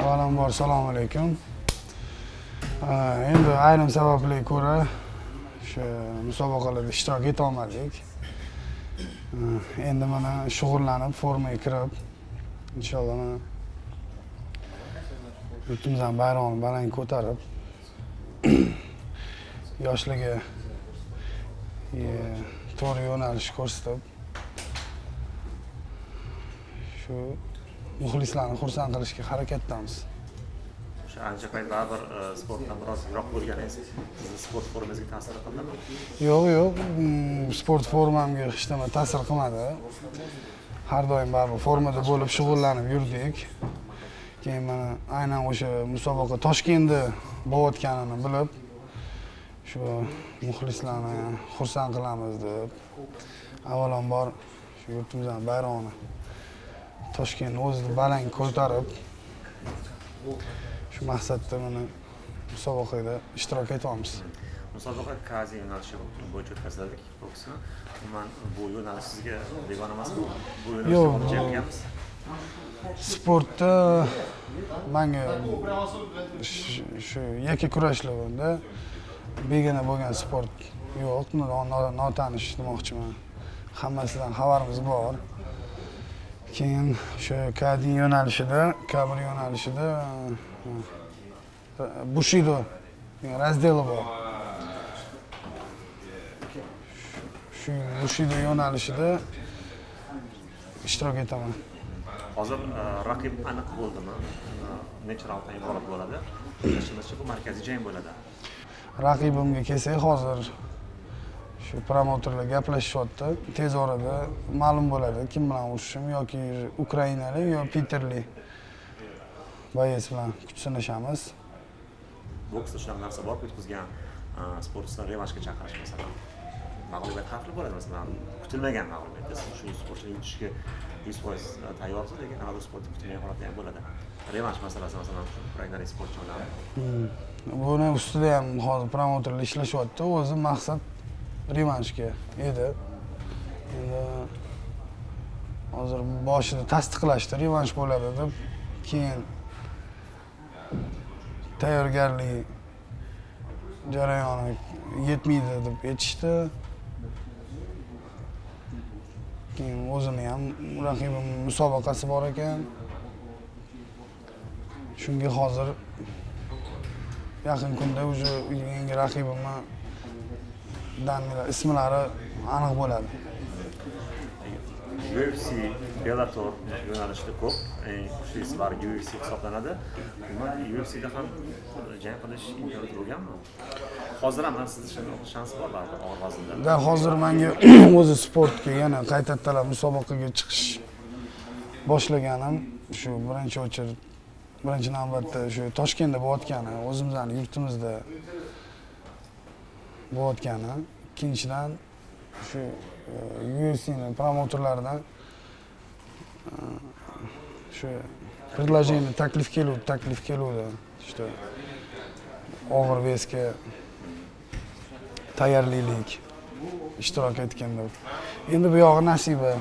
avvalambor assalomu alaykum. Endi ayrim sabablarga ko'ra o'sha musobaqalarda ishtirok etolmadik endi mana shug'ullanib formaga kirib inshaalloh mana yurtimizni bayrog'ini baland ko'tarib yoshlarga e, to'g'ri yo'nalish ko'rsatib shu muxlislarni xursand qilishga harakatdamiz. O'sha ancha payt baribir e, sportdan biroz yiroq bo'lganingiz sizni sport formangizga ta'sir qildimi? Yo'q yo'q. Mm, sport formamga hech nima ta'sir qilmadi. Har doim baribir formada bo'lib shug'ullanib yurdik. Keyin mana aynan o'sha musobaqa toshkentda bo'layotganini bilib shu muxlislarni xursand qilamiz deb avvalambor shu yurtimizni bayrog'ini toshkentni o'zida baland ko'tarib shu maqsadda mana musobaqada ishtirok etyapmiz musobaqa kazi yo'nalishi bo'yicha o'tkaziladi boksni umuman bu yo'nalish sizga begona emasmi bu Yo'q, yo'nalishda bu- ekanmiz sportda manga sh- shu yakka kurashlar bunda begona bo'lgan sport yo'q. No- no- notanish demoqchiman. Hammasidan xabarimiz bor keyin o'sha kadin yo'nalishida kabr yo'nalishida bushido razdeli bor. Shu bushido yo'nalishida ishtirok etaman. Hozir e, raqib aniq bo'ldimi? E, necha raunddan iborat bo'ladi? Bilishimizcha bu markaziy jang bo'ladi. Raqibimga kelsak hozir shu promouterlar gaplashishyapti tez orada ma'lum bo'ladi kim bilan urushishim yoki ukrainalik yo piterlik boец bilan kuch sinashamiz boksda shunaqa narsa borku e, sportchini revanshga chaqirish masalan. Mag'lubiyat xavfli bo'ladi masalan kutilmagan mag'lubiyat siz shu sportchini yutishga yuz foiz tayyorsiz lekin anavi sportda kutilmagan holatlar ham bo'ladi. Revansh masalasi masalan ukrainalik sportchi bilan buni ustida ham hozir promouterlar ishlashyapti o'zi maqsad revanshga edi. Endi hozir boshida tasdiqlashdi revansh bo'ladi deb keyin tayyorgarlik jarayoni yetmaydi deb aytishdi. Keyin o'zini ham raqibim musobaqasi bor ekan. Shunga hozir yaqin kunda уже yangi raqibimni danlar ismlari aniq bo'ladi UFC, Bellator yo'nalishida ko'p eng kuchlisi bari UFC hisoblanadi. Umuman UFCda ham jang qilish imkoniyati bo'lganmi? Hozir ham sizni shans bor baribir og'ir vaznda. da hozir manga o'zi sportga yana qaytadan musobaqaga chiqish boshlaganim shu birinchi очередь birinchi navbatda shu toshkentda bo'layotgani o'zimizni yurtimizda bo'layotgani ikkinchidan shu e, UFCni promouterlaridan e, shu предложение taklif keluvdi taklif keluvdi. Что og'ir vesga tayyorlaylik ishtirok etganda. Deb endi bu yog'i nasiba